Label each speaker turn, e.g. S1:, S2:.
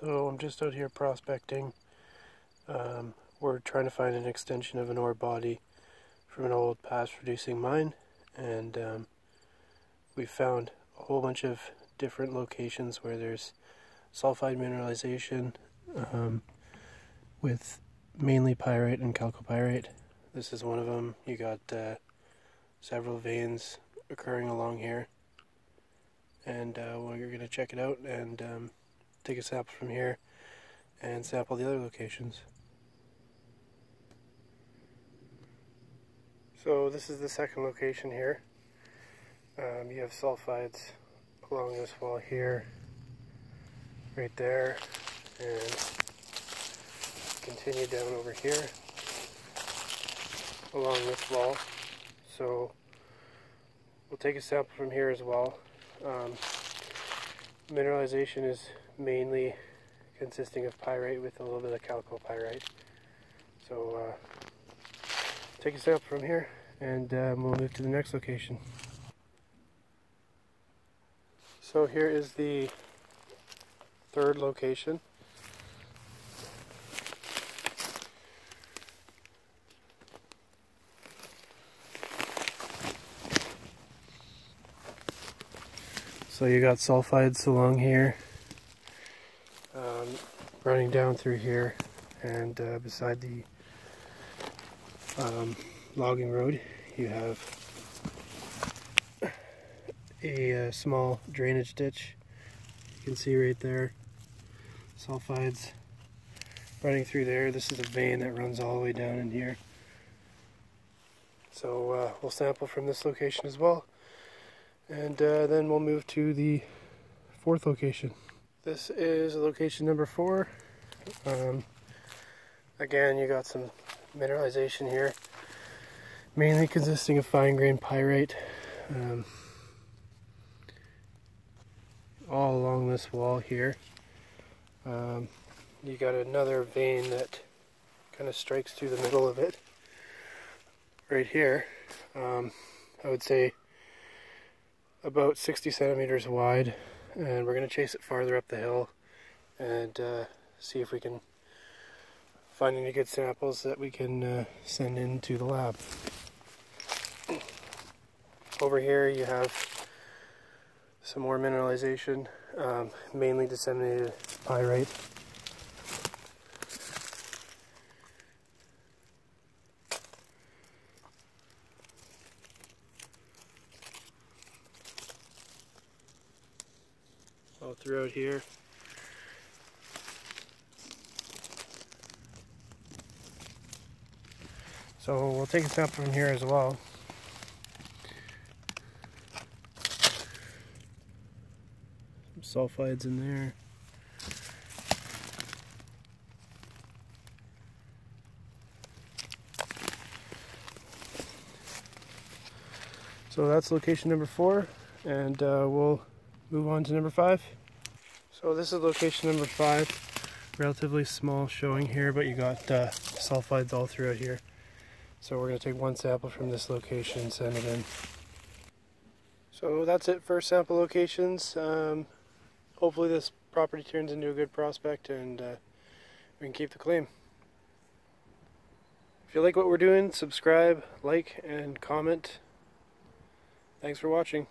S1: So I'm just out here prospecting. Um, we're trying to find an extension of an ore body from an old past producing mine and um, we found a whole bunch of different locations where there's sulfide mineralization um, with mainly pyrite and chalcopyrite. This is one of them. You got uh, several veins occurring along here and uh, you're going to check it out and um, take a sample from here and sample the other locations. So this is the second location here. Um, you have sulfides along this wall here, right there, and continue down over here along this wall. So we'll take a sample from here as well. Um, mineralization is mainly consisting of pyrite with a little bit of chalcopyrite. So uh, take a sample from here and um, we'll move to the next location. So here is the third location. So you got sulfides along here, running down through here, and uh, beside the um, logging road, you have a, uh, small drainage ditch. You can see right there, sulfides running through there. This is a vein that runs all the way down in here. So uh, we'll sample from this location as well. And uh, then we'll move to the fourth location. This is location number four. Um, again, you got some mineralization here, mainly consisting of fine grained pyrite. Um, all along this wall here. Um, you got another vein that kind of strikes through the middle of it right here. Um, I would say about 60 centimeters wide and we're going to chase it farther up the hill and uh, see if we can find any good samples that we can uh, send into the lab. Over here you have some more mineralization, um, mainly disseminated pyrite. All throughout here. So we'll take a sample from here as well. Some sulfides in there. So that's location number four, and uh, we'll move on to number five. So this is location number five. Relatively small showing here, but you got uh, sulfides all throughout here. So we're going to take one sample from this location and send it in. So that's it for sample locations. Um, hopefully this property turns into a good prospect and uh, we can keep the claim. If you like what we're doing, subscribe, like, and comment. Thanks for watching.